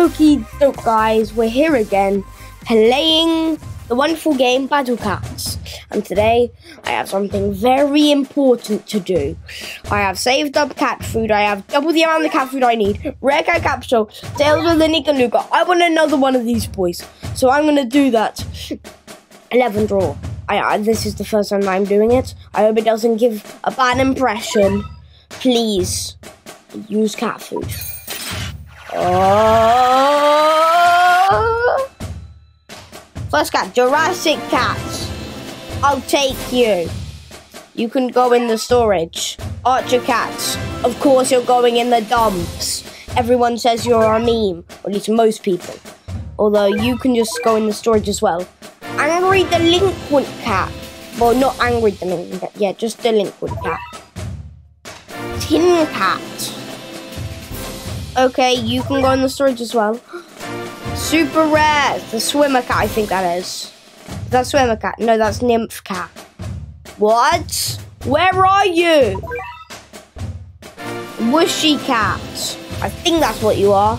Okie doke, guys, we're here again playing the wonderful game Battle Cats. And today I have something very important to do. I have saved up cat food, I have double the amount of cat food I need. Rare cat capsule, Tales of the Nekoluga. I want another one of these boys. So I'm gonna do that. 11 draw. I, I, this is the first time I'm doing it. I hope it doesn't give a bad impression. Please use cat food. Oh. First cat, Jurassic Cats. I'll take you. You can go in the storage. Archer Cats. Of course you're going in the dumps. Everyone says you're a meme, or at least most people. Although you can just go in the storage as well. Angry Delinquent Cat. Well, not Angry Delinquent Cat. Yeah, just Delinquent Cat. Tin Cat. Okay, you can go in the storage as well. Super rare. The swimmer cat, I think that is. Is that swimmer cat? No, that's nymph cat. What? Where are you? Whooshy cat. I think that's what you are.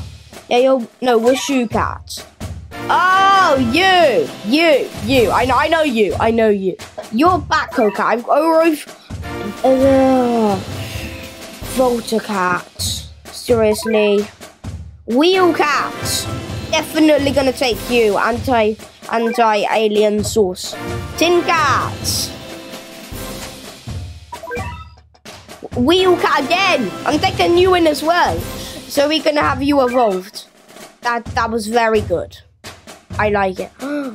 Yeah, you're no whooshu cat. Oh, you, you, you. I know, I know you. I know you. You're Batco cat. I've oh, uh, Volta cat. Seriously. Wheel cat. Definitely gonna take you. Anti anti alien source. Tin cat. Wheel cat again. I'm taking you in as well. So we can have you evolved. That that was very good. I like it.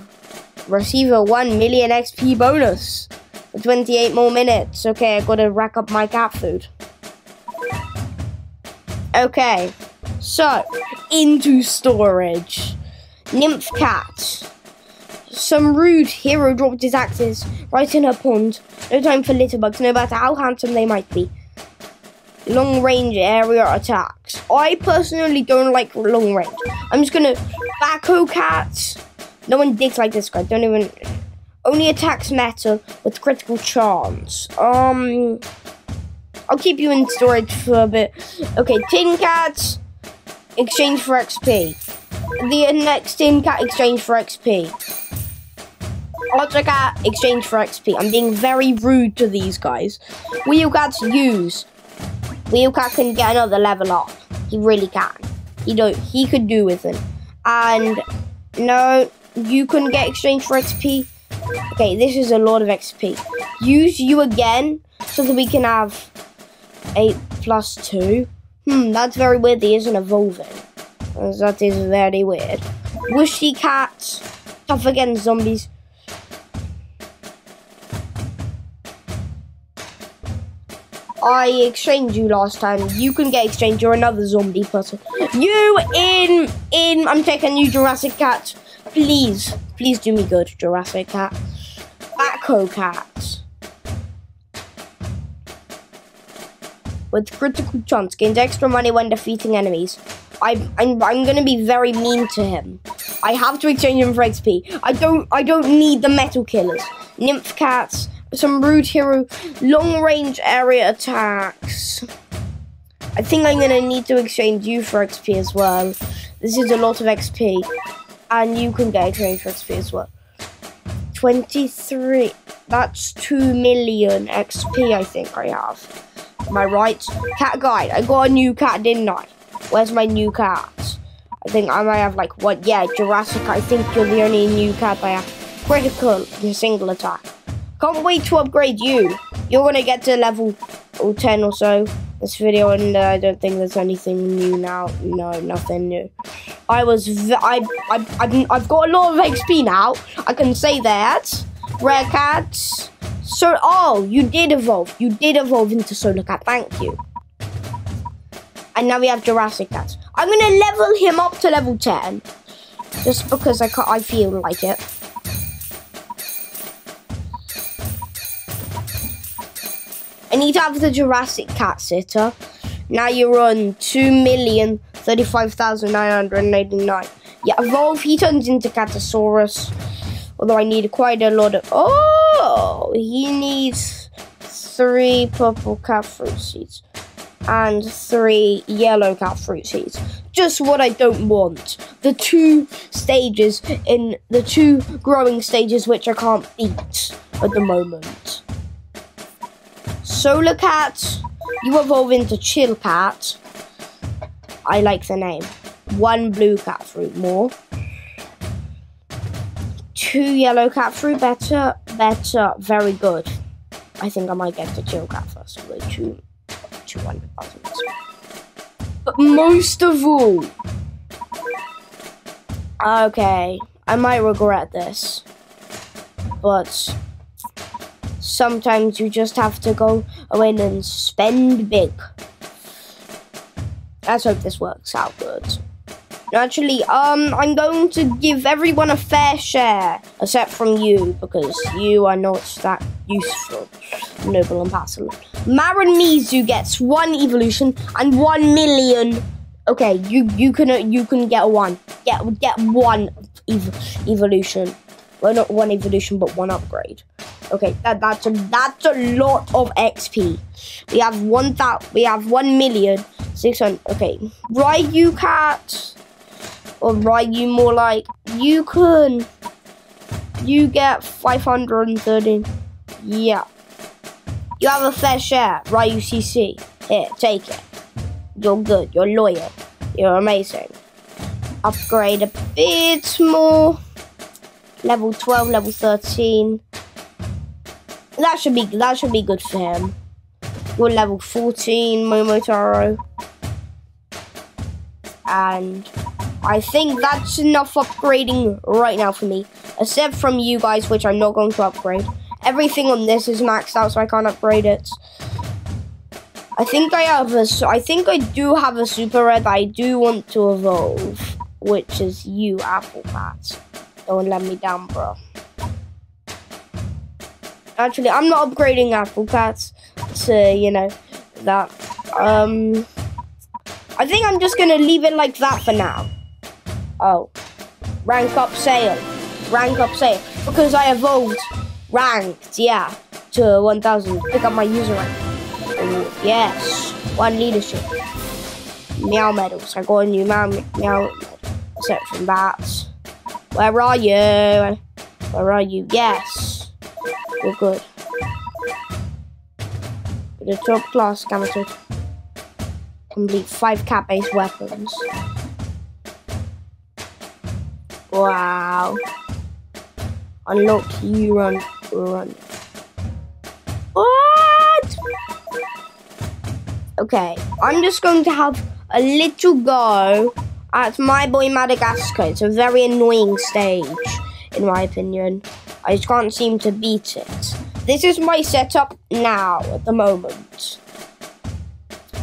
Receive a 1 million XP bonus for 28 more minutes. Okay, I gotta rack up my cat food. Okay, so into storage. Nymph cat. Some rude hero dropped his axes right in her pond. No time for litterbugs, no matter how handsome they might be. Long range area attacks. I personally don't like long range. I'm just gonna backhoe cats. No one digs like this guy. Don't even. Only attacks metal with critical chance. Um. I'll keep you in storage for a bit. Okay, tin cats. Exchange for XP. The next tin cat exchange for XP. Otter cat exchange for XP. I'm being very rude to these guys. Wheel cats use. Wheel cat can get another level up. He really can. He don't. He could do with it. And no, you couldn't get exchange for XP. Okay, this is a lot of XP. Use you again so that we can have 8 plus 2. Hmm, that's very weird. He isn't evolving. That is very weird. Whooshy cats. Tough against zombies. I exchanged you last time. You can get exchanged. You're another zombie person. You in in. I'm taking you, Jurassic Cat. Please, please do me good, Jurassic Cat. Backhoe Cat. With critical chance, gains extra money when defeating enemies. I, I'm I'm gonna be very mean to him. I have to exchange him for XP. I don't I don't need the metal killers. Nymph cats some rude hero long range area attacks. I think I'm gonna need to exchange you for XP as well. This is a lot of XP. And you can get exchange for XP as well. 23. That's 2 million XP I think I have. I right? Cat guide. I got a new cat, didn't I? Where's my new cat? I think I might have like what? Yeah, Jurassic. I think you're the only new cat I have. Critical, single attack. Can't wait to upgrade you. You're gonna get to level 10 or so this video, and uh, I don't think there's anything new now. No, nothing new. I was, I, I, I, I've got a lot of XP now. I can say that. Rare cats. So, oh, you did evolve. You did evolve into Solar Cat. Thank you. And now we have Jurassic Cats. I'm gonna level him up to level 10, just because I, I feel like it. I need to have the Jurassic Cat sitter. Now you're on 2,035,989. Yeah, evolve. He turns into Catasaurus. Although I need quite a lot of... Oh! He needs three purple cat fruit seeds. and three yellow cat fruit seeds. Just what I don't want. The two stages in the two growing stages which I can't beat at the moment. Solar cat, you evolve into chill cat. I like the name. One blue cat fruit more. Two yellow cat fruit, better, better, very good. I think I might get the chill cat first. Wait, two, 200. But most of all, okay, I might regret this, but sometimes you just have to go in and spend big. Let's hope this works out good. Actually, um, I'm going to give everyone a fair share, except from you, because you are not that useful, Noble and Passion. Maramizu gets one evolution and one million. Okay, you you can you can get one. Get get one ev evolution. Well, not one evolution, but one upgrade. Okay, that that's a that's a lot of XP. We have one that we have one million six hundred. Okay, Ryu cat or write you more like you can you get five hundred and thirteen. Yeah. You have a fair share, right, UCC? Here, take it. You're good, you're loyal, you're amazing. Upgrade a bit more. Level 12, level 13. That should be that should be good for him. You're level 14, Momotaro. And I think that's enough upgrading right now for me. Except from you guys, which I'm not going to upgrade. Everything on this is maxed out, so I can't upgrade it. I think I have a, I think I do have a super red that I do want to evolve, which is you, Apple Cat. Don't let me down, bro. Actually, I'm not upgrading Apple Cats to, you know, that. Um, I think I'm just gonna leave it like that for now. Oh, rank up sale, rank up sale, because I evolved ranked, yeah, to 1000. Pick up my user rank. Yes, one leadership. Meow medals. I got a new meow, meow from that. Where are you? Where are you? Yes. We're good. The top class Gamatoto. Complete five cat based weapons. Wow. Unlock you run run. What? Okay, I'm just going to have a little go at My Boy Madagascar. It's a very annoying stage, in my opinion. I just can't seem to beat it. This is my setup now, at the moment.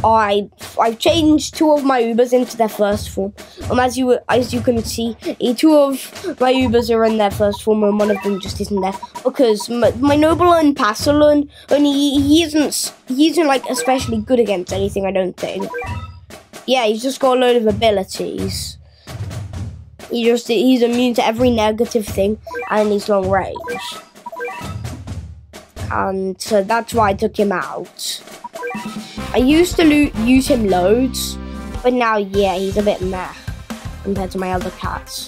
I I've changed two of my Ubers into their first form. Um, as you as you can see, two of my Ubers are in their first form, and one of them just isn't there because my, my Noble and Passalon only he isn't he isn't like especially good against anything. I don't think. Yeah, he's just got a load of abilities. He just he's immune to every negative thing, and he's long range. And so that's why I took him out. I used to use him loads, but now, yeah, he's a bit meh compared to my other cats.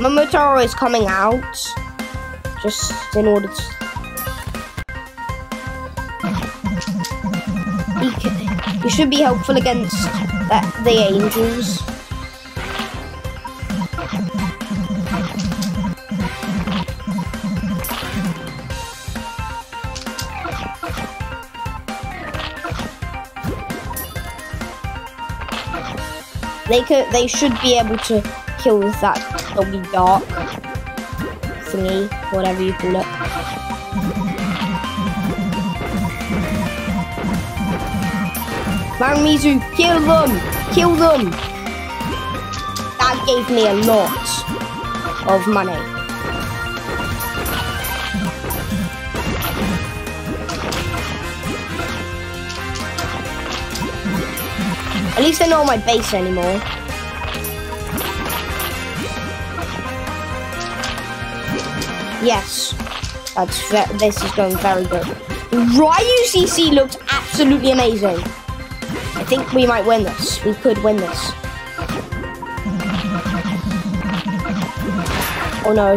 Momotaro is coming out, just in order to... He, he should be helpful against the angels. They could, they should be able to kill with that doggy dark thingy, whatever you call it. Maramizu, kill them! Kill them! That gave me a lot of money. At least I know my base anymore. Yes. That's this is going very good. Ryu CC looks absolutely amazing. I think we might win this. We could win this. Oh no.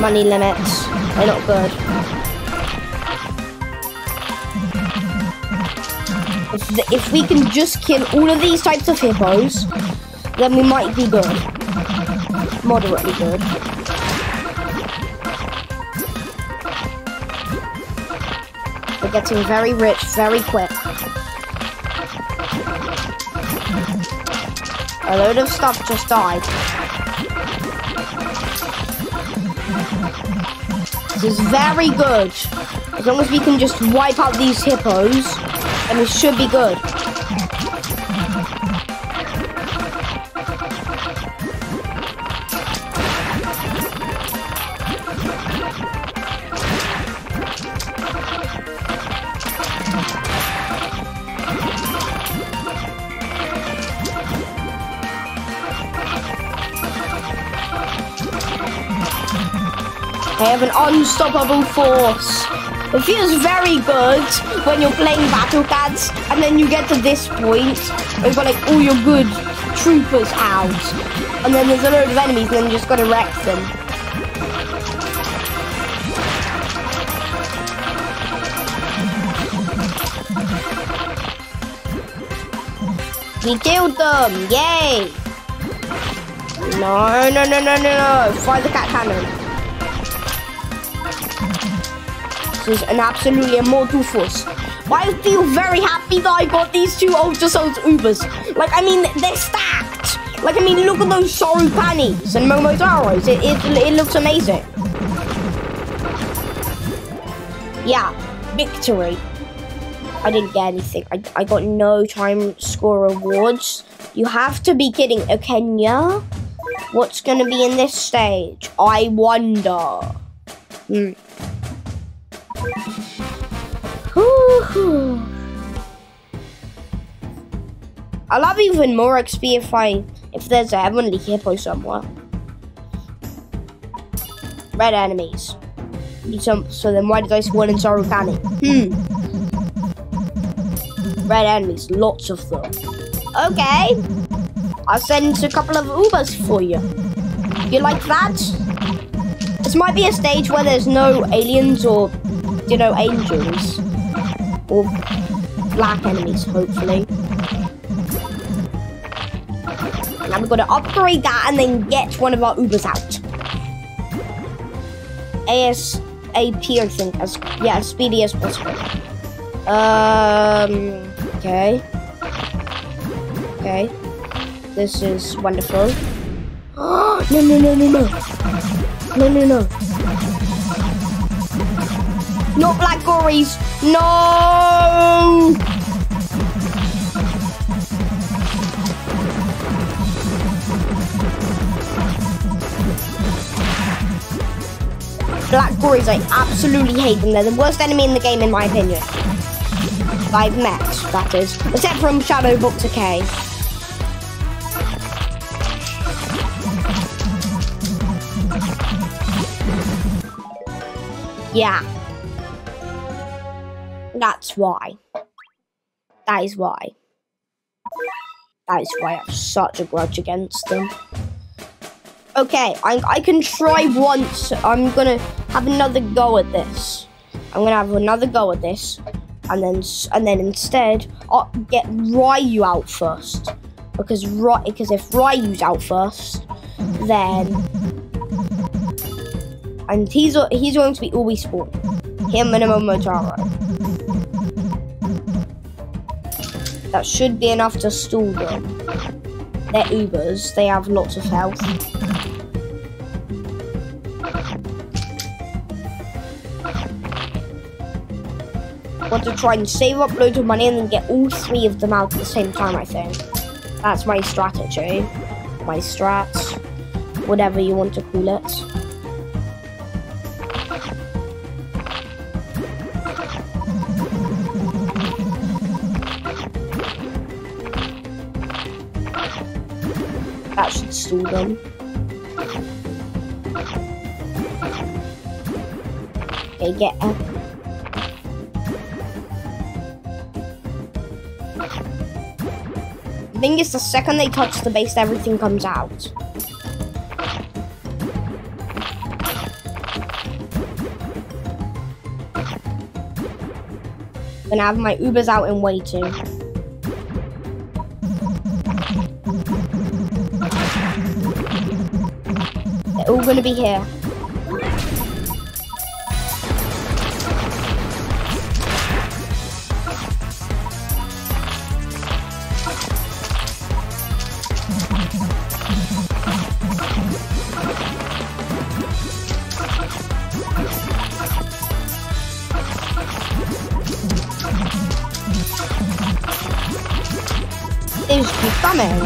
Money limits. They're not good. If, if we can just kill all of these types of hippos, then we might be good. Moderately good. We're getting very rich very quick. A load of stuff just died. This is very good. As long as we can just wipe out these hippos, then we should be good. I have an unstoppable force. It feels very good when you're playing Battle Cats and then you get to this point where you've got like all your good troopers out. And then there's a load of enemies and then you just gotta wreck them. We killed them! Yay! No, no, no, no, no, no! Fire the cat cannon. This is an absolutely immortal force. I feel very happy that I got these two Ultra Souls Ubers. Like, I mean, they're stacked. Like, I mean, look at those Sarukanis and Momotaros. It, it, it looks amazing. Yeah, victory. I didn't get anything. I, I got no time score rewards. You have to be kidding. Kenya, what's going to be in this stage? I wonder. Hmm. I'll have even more XP if I if there's a heavenly hippo somewhere. Red enemies. So, then why did I spawn in Sarukani? Hmm. Red enemies, lots of them. Okay. I'll send a couple of Ubers for you. You like that? This might be a stage where there's no aliens or you know, angels. Or black enemies, hopefully. Now we've got to upgrade that and then get one of our Ubers out. ASAP, I think. As, yeah, as speedy as possible. Um, okay. Okay. This is wonderful. no, no, no, no, no. No, no, no. Not black gories. No! Black gories, I absolutely hate them. They're the worst enemy in the game, in my opinion. I've met, that is. Except from Shadow Boxer K. Yeah. That's why. That is why. That is why I have such a grudge against them. Okay, I, I can try once. I'm gonna have another go at this. I'm gonna have another go at this, and then and then instead I'll get Ryu out first because right because if Ryu's out first, then and he's he's going to be always spawn. Him and Momotaro. That should be enough to stall them. They're Ubers, they have lots of health. want to try and save up loads of money and then get all three of them out at the same time, I think. That's my strategy. My strats. Whatever you want to call it. Stall them. Okay, get up. The thing is, the second they touch the base, everything comes out. Gonna have my Ubers out and waiting. All gonna be here. Is becoming.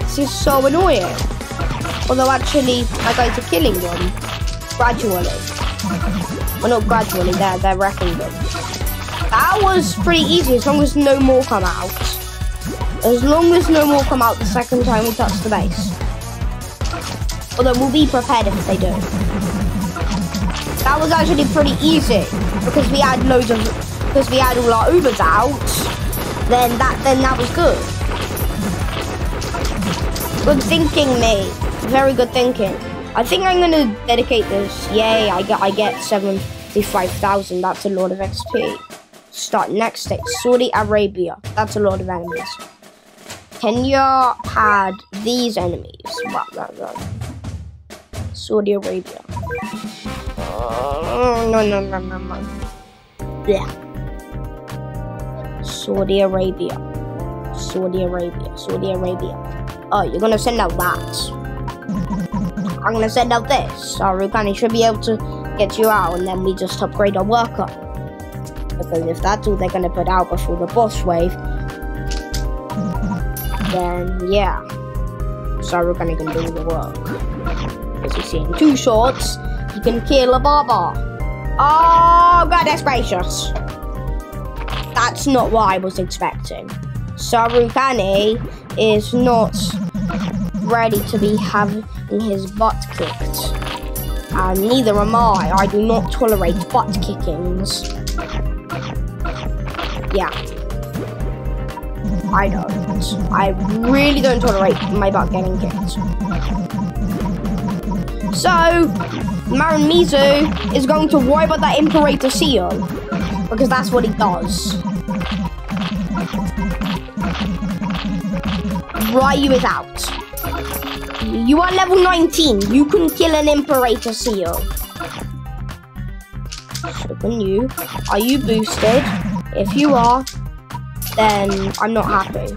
This is so annoying. Although actually, my guys are killing them gradually. Well, not gradually. They're they're wrecking them. That was pretty easy as long as no more come out. As long as no more come out the second time we touch the base. Although we'll be prepared if they do. That was actually pretty easy because we had loads of because we had all our Ubers out. Then that then that was good. Good thinking, mate. Very good thinking. I think I'm gonna dedicate this. Yay! I get I get seventy-five thousand. That's a lot of XP. Start next state, Saudi Arabia. That's a lot of enemies. Kenya had these enemies. Saudi Arabia. Uh, no, no, no, no, no. Yeah. Saudi Arabia. Saudi Arabia. Saudi Arabia. Oh, you're gonna send out that. I'm gonna send out this. Rukani should be able to get you out, and then we just upgrade our worker. Because if that's all they're gonna put out before the boss wave, then yeah. So Rukani can do the work. As you see in two shots, he can kill a Baba. Oh, God, that's gracious. That's not what I was expecting. Sarukani is not ready to be having his butt kicked. And neither am I. I do not tolerate butt kickings. Yeah. I don't. I really don't tolerate my butt getting kicked. So, Marin Mizu is going to worry about that Imperator Seal. Because that's what he does. Ryu is out. You are level 19. You can kill an Imperator Seal. So you? Are you boosted? If you are, then I'm not happy.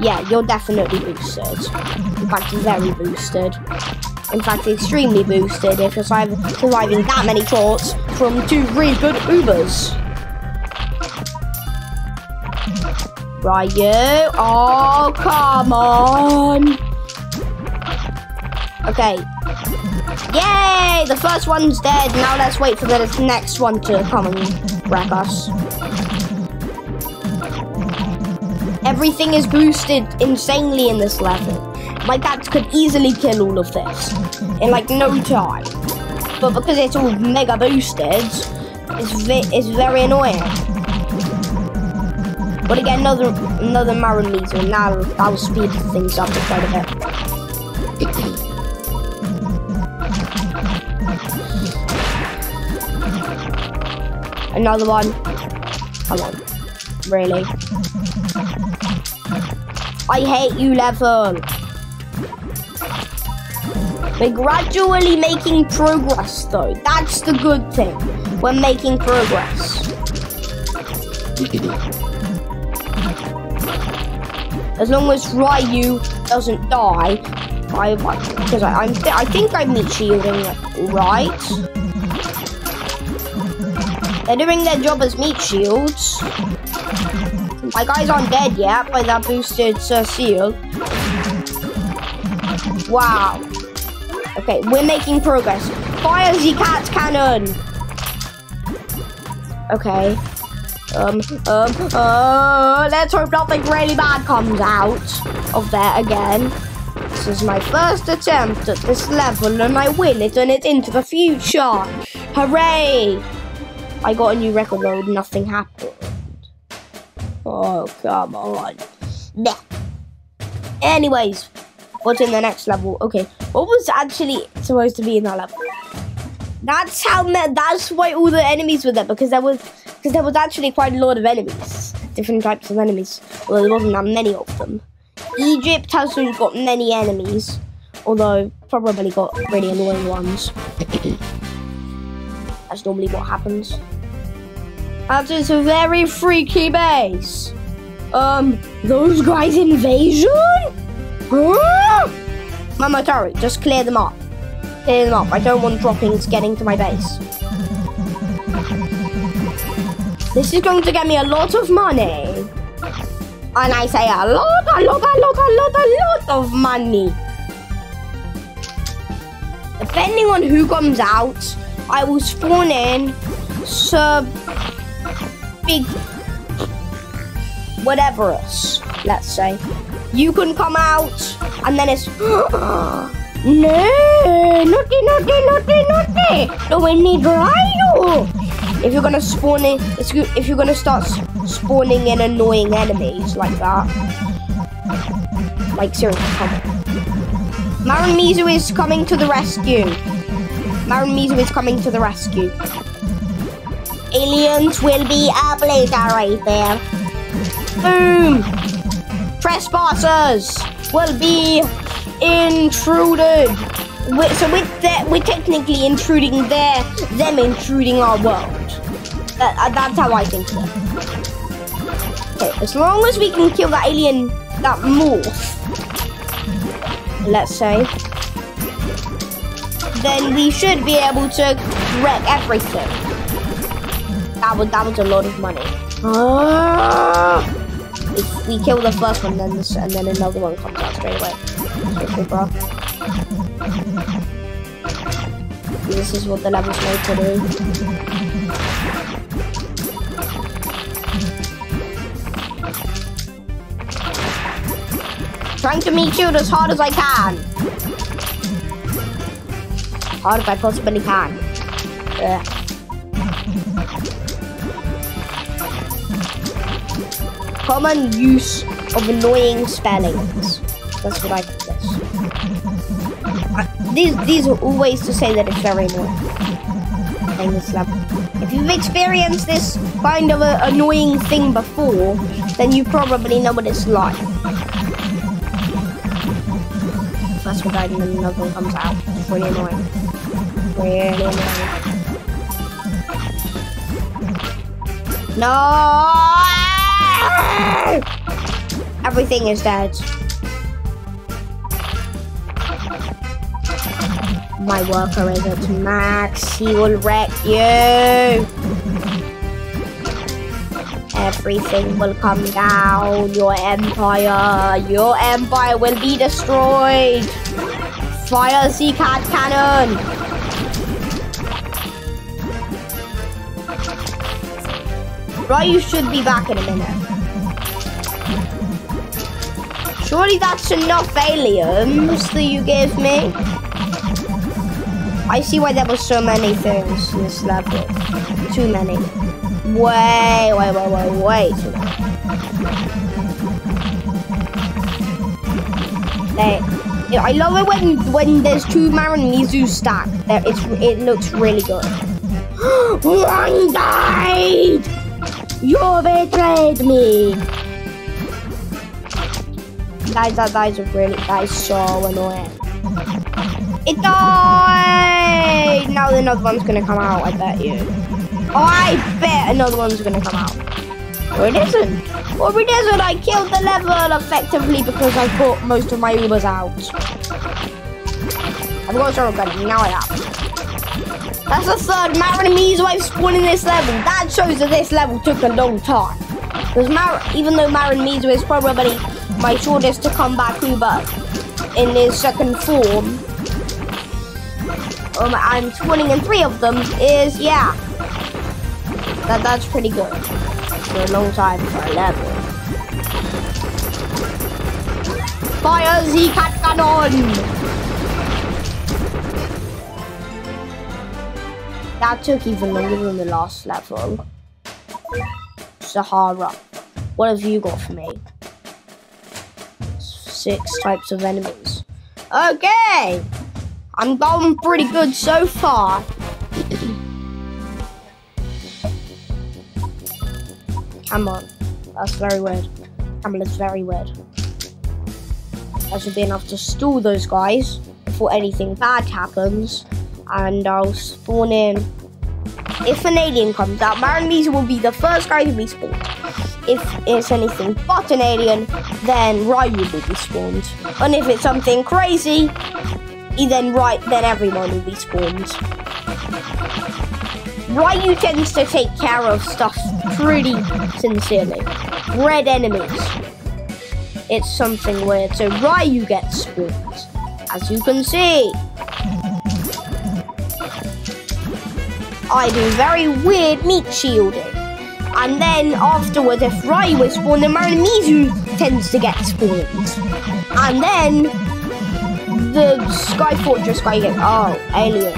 Yeah, you're definitely boosted. In fact, very boosted. In fact, extremely boosted if you're surviving that many shots from two really good Ubers. Ryu. Oh, come on. Okay. Yay! The first one's dead. Now let's wait for the next one to come and wreck us. Everything is boosted insanely in this level. My cats could easily kill all of this in like no time. But because it's all mega boosted, it's, it's very annoying. But again, another another Marimeter, and now I'll speed things up a bit. Another one. Come on. Really? I hate you, level. We're gradually making progress, though. That's the good thing. We're making progress. As long as Ryu doesn't die, I because I, I'm I think I'm shielding right. They're doing their job as meat shields. My guys aren't dead yet by that boosted seal. Wow. Okay, we're making progress. Fire the cat cannon. Okay. Um, um, uh, let's hope nothing really bad comes out of there again. This is my first attempt at this level and I win it and it's into the future. Hooray! I got a new record load, nothing happened. Oh, come on. Nah. Anyways, what's in the next level? Okay, what was actually supposed to be in that level? That's how. That's why all the enemies were there because there was because there was actually quite a lot of enemies, different types of enemies. Well, there wasn't that many of them. Egypt hasn't got many enemies, although probably got really annoying ones. That's normally what happens. That is a very freaky base. Um, those guys invasion? Huh? Momotaro, just clear them up. Clear them up. I don't want droppings getting to my base. This is going to get me a lot of money. And I say a lot, a lot, a lot, a lot, a lot of money. Depending on who comes out, I will spawn in sub big whatever else, let's say. You can come out and then it's no naughty naughty naughty naughty. No we need Rhino. If you're gonna spawn in if you're gonna start spawning in annoying enemies like that. Like seriously come Marin is coming to the rescue Mizu is coming to the rescue. Aliens will be obliterated boom! Trespassers will be intruded. So with that, we're technically intruding their them intruding our world. Uh, uh, that's how I think of it. Okay, as long as we can kill that alien, that morph, let's say, then we should be able to wreck everything. That was, that was a lot of money. Ah! If we kill the first one, then this, and then another one comes out straight away. Okay, bro. This is what the level's made to do. Trying to meet you as hard as I can. Hard as I possibly can. Common use of annoying spellings. That's what I call this. Uh, these, these are all ways to say that it's very annoying. This level. If you've experienced this kind of annoying thing before, then you probably know what it's like. One died and then another one comes out. It's really annoying. No! Everything is dead. My worker is at max. He will wreck you. Everything will come down. Your empire. Your empire will be destroyed. Fire Z cat cannon. You should be back in a minute. Surely that's enough aliens that you gave me. I see why there were so many things in this level. Too many. Way, way, way, way, way too many. I love it when when there's two Marin Mizu stacked. There, it's it looks really good. One died. You betrayed me. Guys, that guy's really that is so annoying. It died! Now another one's gonna come out, I bet you. Oh, I bet another one's gonna come out. Or it isn't. Or it isn't. I killed the level effectively because I put most of my Ubers out. I've got a turtle gun. Now I have. That's the third Marinese wave spawn this level. That shows that this level took a long time. Because Mar even though Marin Mizu is probably my shortest to come back Uber in his second form, um, I'm spawning in three of them is, yeah, that, that's pretty good. For a long time for a level. Fire Z Cat Cannon! That took even longer than the last level. Sahara. What have you got for me? Six types of enemies. Okay! I'm going pretty good so far. Come on. That's very weird. Camera's very weird. That should be enough to stall those guys before anything bad happens. And I'll spawn in. If an alien comes out, Marinese will be the first guy to be spawned. If it's anything but an alien, then Ryu will be spawned. And if it's something crazy, then right, then everyone will be spawned. Ryu tends to take care of stuff pretty sincerely. Red enemies. It's something weird. So Ryu gets spawned, as you can see. I do very weird meat shielding. And then afterwards, if Rai was spawned, then Marimizu tends to get spawned. And then the Sky Fortress guy gets, oh, aliens.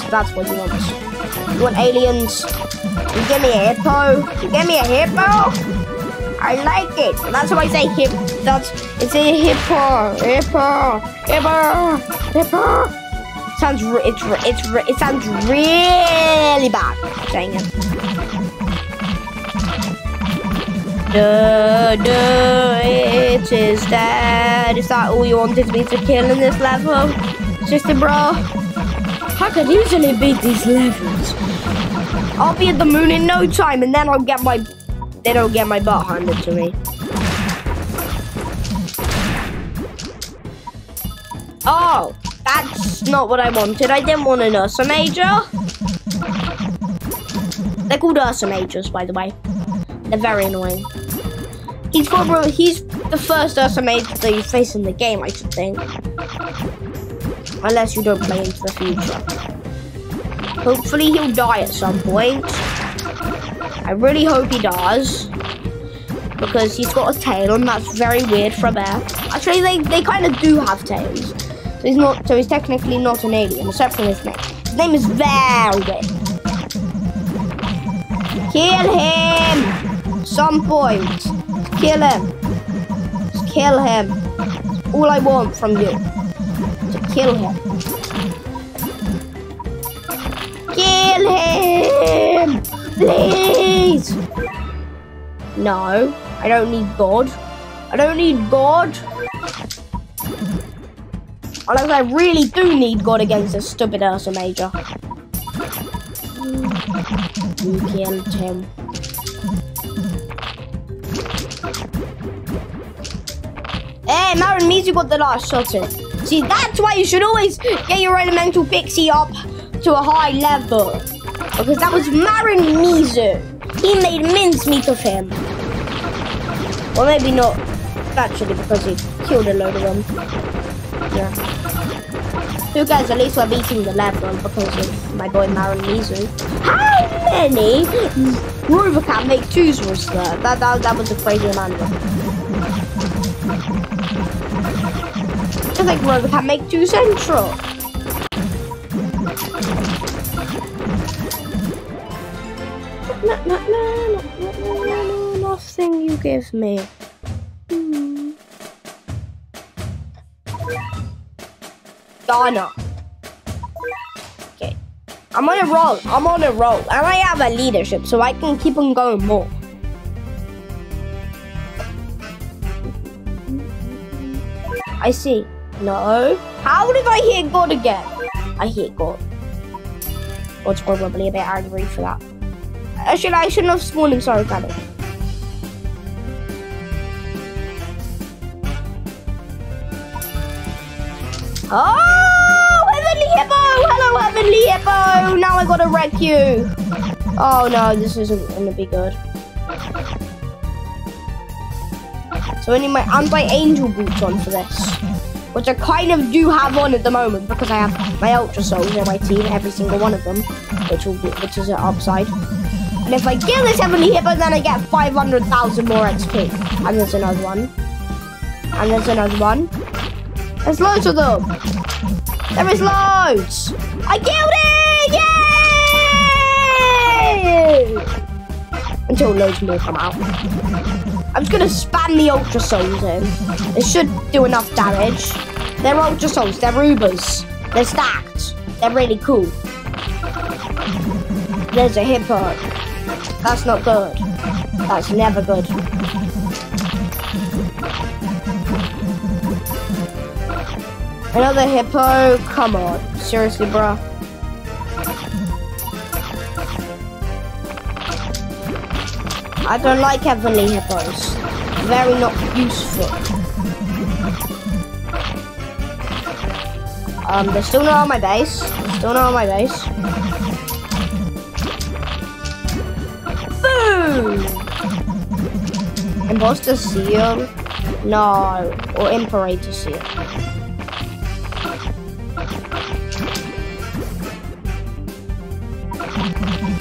So that's what you want. You want aliens? You give me a hippo? You give me a hippo? I like it. That's why I say hip. That's it's a hippo, hippo, hippo, hippo. Sounds it's it's it sounds really bad saying it. Duh, duh, it is dead. Is that all you wanted me to kill in this level? Sister bro? I could easily beat these levels. I'll be at the moon in no time, and then I'll get my... Then I'll get my butt handed to me. Oh, not what I wanted. I didn't want an Ursa Major. They're called Ursa Majors, by the way. They're very annoying. He's probably he's the first Ursa Major that you face in the game, I should think. Unless you don't play into the future. Hopefully he'll die at some point. I really hope he does. Because he's got a tail and that's very weird for a bear. Actually, they, they kind of do have tails. So he's not. So he's technically not an alien, except for his name. His name is Velvet. Kill him! Some point. Kill him. Just kill him. All I want from you. To kill him. Kill him! Please! No, I don't need God. I don't need God. I really do need God against this stupid Ursa Major. You. Hey, Marin means you got the last shot in. See, that's why you should always get your elemental pixie up to a high level. Because that was Marin Mizu. He made mincemeat of him. Or maybe not actually because he killed a load of them. Yeah. Who cares? At least we're beating the level because of my boy Marin Mizu. How many Robocat make twos was there? That, that, that was a crazy amount. I think Robocat make two central. no, no, no, no, no, no, nothing you give me. Okay. I'm on a roll. I'm on a roll. And I have a leadership, so I can keep on going more. I see. No. How did I hear God again? I hear God. God's probably a bit angry for that. Actually, I shouldn't have spawned in Sorry Planet. Oh, Heavenly Hippo! Now I gotta wreck you. Oh no, this isn't gonna be good. So I need my anti-angel boots on for this. Which I kind of do have on at the moment because I have my Ultra Souls on my team, every single one of them, which will be, which is an upside. And if I kill this heavenly hippo, then I get 500,000 more XP. And there's another one. And there's another one. There's loads of them. There is loads. I killed it! Yay! Until loads more come out. I'm just gonna spam the Ultra Souls in. It should do enough damage. They're Ultra Souls, they're Ubers. They're stacked. They're really cool. There's a hippo. That's not good. That's never good. Another hippo? Come on. Seriously, bro. I don't like heavenly hippos. Very not useful. Um, they're still not on my base. Still not on my base. Boom! Imposter seal? No. Or Imperator seal.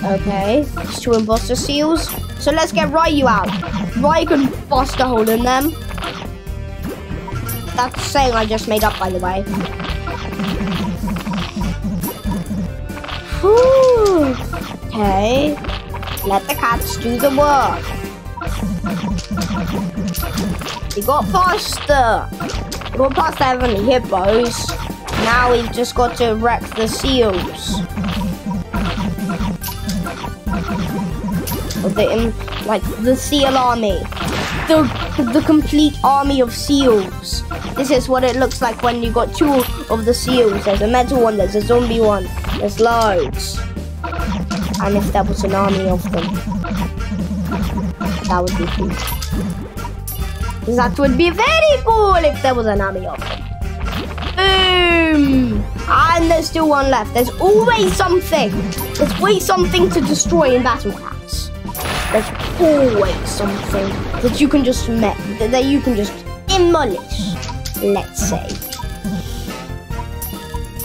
Okay, it's two imposter seals. So let's get Ryu out. Ryu can bust a hole in them. That's saying I just made up, by the way. Okay. Let the cats do the work. We got faster. We got past the hippos. Now we've just got to wreck the seals. The like the seal army, the the complete army of seals. This is what it looks like when you got two of the seals. There's a metal one, there's a zombie one, there's loads. And if there was an army of them, that would be cool. That would be very cool if there was an army of them. Boom! And there's still one left. There's always something. There's always something to destroy in Battle. There's always something that you can just met that you can just demolish. Let's say.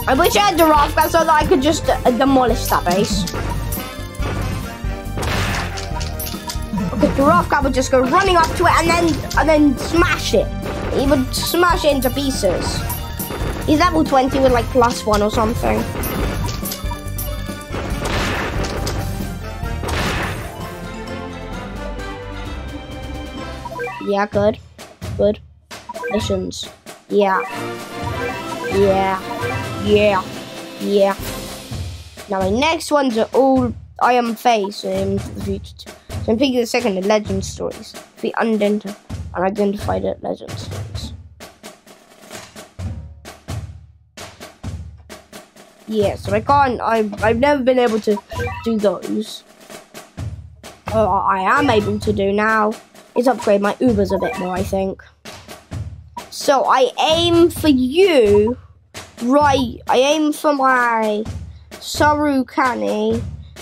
I wish I had Dravka so that I could just uh, demolish that base. Okay, Dravka would just go running up to it and then and then smash it. He would smash it into pieces. He's level 20 with like plus one or something. Yeah, good. Good. Missions. Yeah. Yeah. Yeah. Yeah. Now my next ones are all I am facing for the future. So I'm picking the second, the legend stories. The unidentified unidentified legend stories. Yeah, so I can't I've I've never been able to do those. Uh, I am able to do now is upgrade my Ubers a bit more, I think. So I aim for you, right, I aim for my Sarukani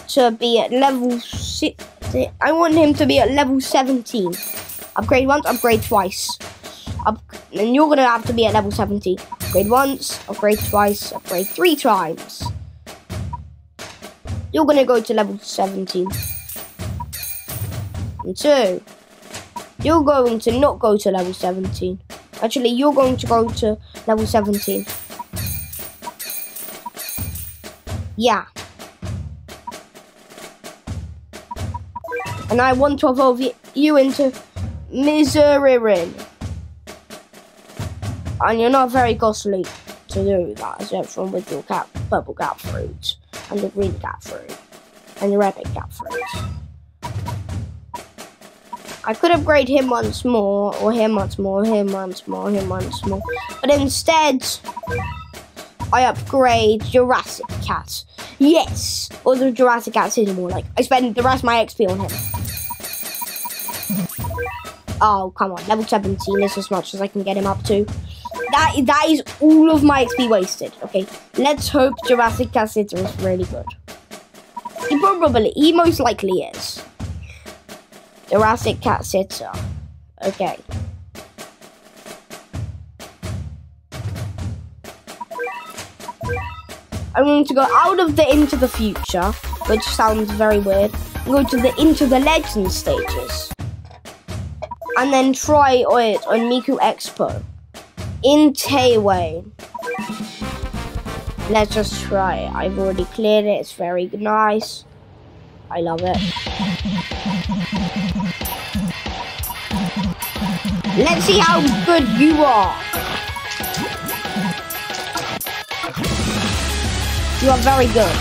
to be at level 6. I want him to be at level 17. Upgrade once, upgrade twice. Up, and you're to have to be at level 17. Upgrade once, upgrade twice, upgrade three times. You're to go to level 17. And two. You're going to not go to level 17. Actually, you're going to go to level 17. Yeah. And I want to evolve you into Missouri. And you're not very costly to do that, except from with your cat, purple cat fruit, and the green cat fruit, and your epic cat fruit. I could upgrade him once more, or him once more, him once more, him once more. But instead, I upgrade Jurassic Cat. Yes! Or the Jurassic Cat is more like, I spend the rest of my XP on him. Oh, come on. Level 17 is as much as I can get him up to. That, that is all of my XP wasted. Okay, let's hope Jurassic Cat is really good. He probably, he most likely is. Jurassic Cat Sitter. Okay. I'm going to go out of the Into the Future, which sounds very weird, go to the Into the Legend stages. And then try it on Miku Expo. In Tayway. Let's just try it. I've already cleared it, it's very nice. I love it. Let's see how good you are. You are very good.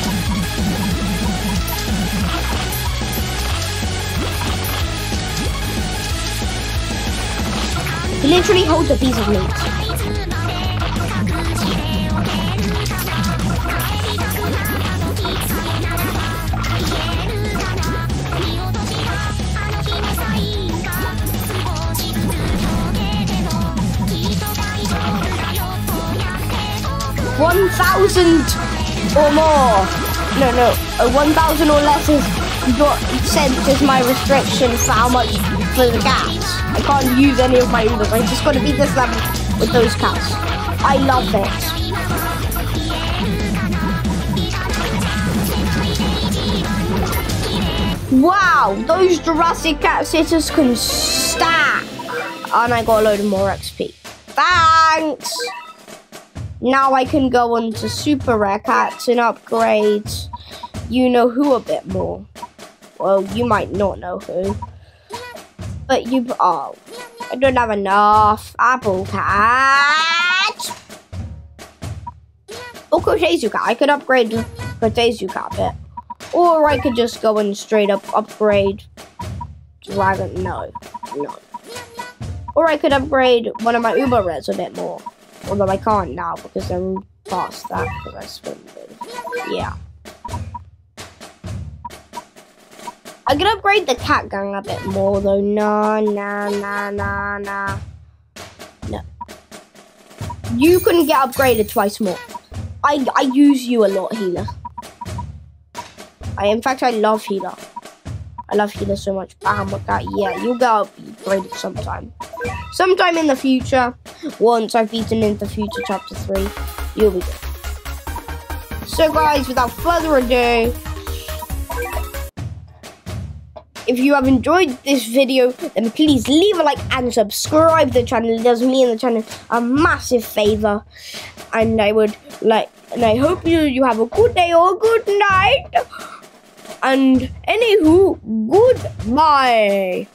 He literally holds a piece of meat. Thousand or more. No, no. Uh, one thousand or less is what cents is my restriction for how much for the cats. I can't use any of my Ubers. I just got to be this level with those cats. I love it. Wow, those Jurassic cat sitters can stack. And I got a load of more XP. Thanks! Now I can go on to super rare cats and upgrade you know who a bit more. Well, you might not know who. But you, oh, I don't have enough apple cat. Or Kotatsu cat. I could upgrade Kotatsu cat a bit. Or I could just go and straight up upgrade Dragon. No, no. Or I could upgrade one of my Uber Reds a bit more. Although I can't now because I'm past that because I it. Yeah. I could upgrade the cat gang a bit more though. Nah, nah, nah, nah, nah. No. You couldn't get upgraded twice more. I I use you a lot, healer. I in fact I love healer. I love healer so much. Bam that. Yeah, you'll get upgraded sometime. Sometime in the future, once I've beaten into future chapter 3, you'll be good. So guys, without further ado, if you have enjoyed this video, then please leave a like and subscribe to the channel. It does me and the channel a massive favor. And I would like, and I hope you, you have a good day or a good night. And anywho, goodbye.